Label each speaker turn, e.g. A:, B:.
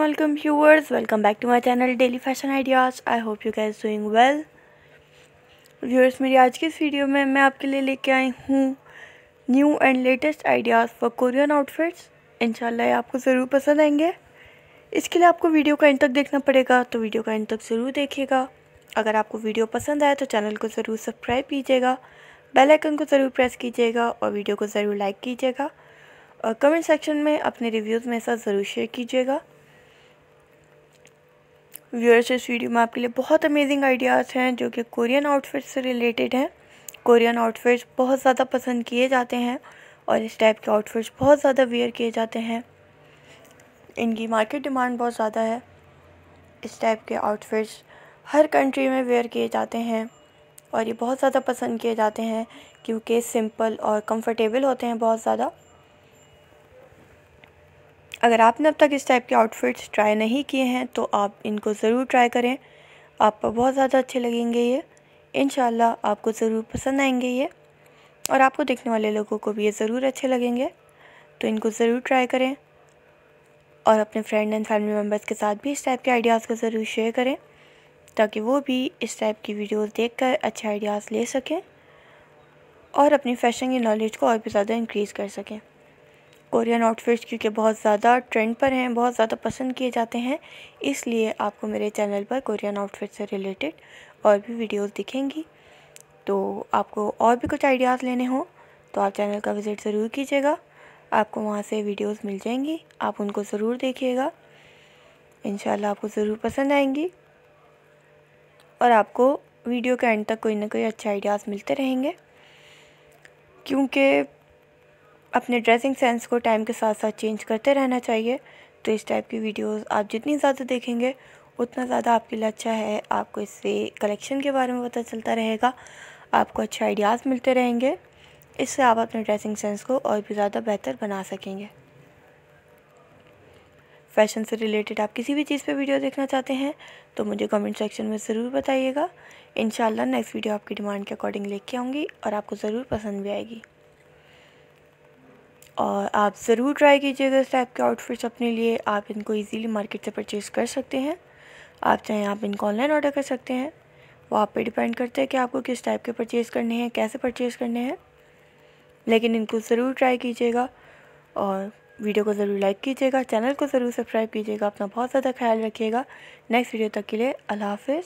A: Alaikum viewers, welcome back to my channel, daily fashion ideas. I hope you guys doing well. Viewers, मेरी आज की इस video में मैं आपके लिए लेके आई हूँ new and latest ideas for Korean outfits इंशाल्लाह ये आपको ज़रूर पसंद आएँगे। इसके लिए आपको वीडियो का एंड तक देखना पड़ेगा तो वीडियो का एंड तक ज़रूर देखिएगा। अगर आपको वीडियो पसंद आए तो चैनल को ज़रूर सब्सक्राइब कीजिएगा। बेल आइकन को ज़रूर प्रेस कीजिएगा और वीडियो को ज़रूर लाइक कीजिएगा और कमेंट सेक्शन में अपने रिव्यूज़ में ऐसा ज़रूर शेयर कीजिएगा। व्यूअर्स, इस वीडियो में आपके लिए बहुत अमेजिंग आइडियाज़ हैं जो कि कोरियन आउटफिट से रिलेटेड हैं। कोरियन आउटफिट्स बहुत ज़्यादा पसंद किए जाते हैं और इस टाइप के आउटफिट्स बहुत ज़्यादा वेयर किए जाते हैं। इनकी मार्केट डिमांड बहुत ज़्यादा है। इस टाइप के आउटफिट्स हर कंट्री में वेयर किए जाते हैं। और ये बहुत ज़्यादा पसंद किए जाते हैं क्योंकि सिंपल और कंफर्टेबल होते हैं बहुत ज़्यादा। अगर आपने अब तक इस टाइप के आउटफिट्स ट्राई नहीं किए हैं तो आप इनको ज़रूर ट्राई करें। आपको बहुत ज़्यादा अच्छे लगेंगे ये। इन आपको ज़रूर पसंद आएँगे ये। और आपको देखने वाले लोगों को भी ये ज़रूर अच्छे लगेंगे। तो इनको ज़रूर ट्राई करें। और अपने फ्रेंड एंड फैमिली मेंबर्स के साथ भी इस टाइप के आइडियाज़ को ज़रूर शेयर करें। ताकि वो भी इस टाइप की वीडियोस देखकर अच्छे आइडियाज़ ले सकें और अपनी फ़ैशन की नॉलेज को और भी ज़्यादा इंक्रीज़ कर सकें। कोरियन आउटफिट्स क्योंकि बहुत ज़्यादा ट्रेंड पर हैं, बहुत ज़्यादा पसंद किए जाते हैं, इसलिए आपको मेरे चैनल पर कोरियन आउटफिट से रिलेटेड और भी वीडियोस दिखेंगी। तो आपको और भी कुछ आइडियाज़ लेने हों तो आप चैनल का विज़िट ज़रूर कीजिएगा। आपको वहाँ से वीडियोस मिल जाएँगी, आप उनको ज़रूर देखिएगा। इन आपको ज़रूर पसंद आएँगी। और आपको वीडियो के एंड तक कोई ना कोई अच्छे आइडियाज़ मिलते रहेंगे। क्योंकि अपने ड्रेसिंग सेंस को टाइम के साथ साथ चेंज करते रहना चाहिए। तो इस टाइप की वीडियोस आप जितनी ज़्यादा देखेंगे, उतना ज़्यादा आपके लिए अच्छा है। आपको इससे कलेक्शन के बारे में पता चलता रहेगा। आपको अच्छे आइडियाज़ मिलते रहेंगे। इससे आप अपने ड्रेसिंग सेंस को और भी ज़्यादा बेहतर बना सकेंगे। फ़ैशन से रिलेटेड आप किसी भी चीज़ पे वीडियो देखना चाहते हैं तो मुझे कमेंट सेक्शन में ज़रूर बताइएगा। इन नेक्स्ट वीडियो आपकी डिमांड के अकॉर्डिंग लेके आऊँगी और आपको ज़रूर पसंद भी आएगी। और आप ज़रूर ट्राई कीजिएगा इस टाइप के आउटफिट्स अपने लिए। आप इनको इजीली मार्केट से परचेज़ कर सकते हैं। आप चाहें आप इनको ऑनलाइन ऑर्डर कर सकते हैं। वो आप पे डिपेंड करते हैं कि आपको किस टाइप के परचेज़ करने हैं, कैसे परचेज़ करने हैं। लेकिन इनको ज़रूर ट्राई कीजिएगा और वीडियो को ज़रूर लाइक कीजिएगा, चैनल को ज़रूर सब्सक्राइब कीजिएगा, अपना बहुत ज़्यादा ख्याल रखिएगा। नेक्स्ट वीडियो तक के लिए अल्लाह हाफिज़।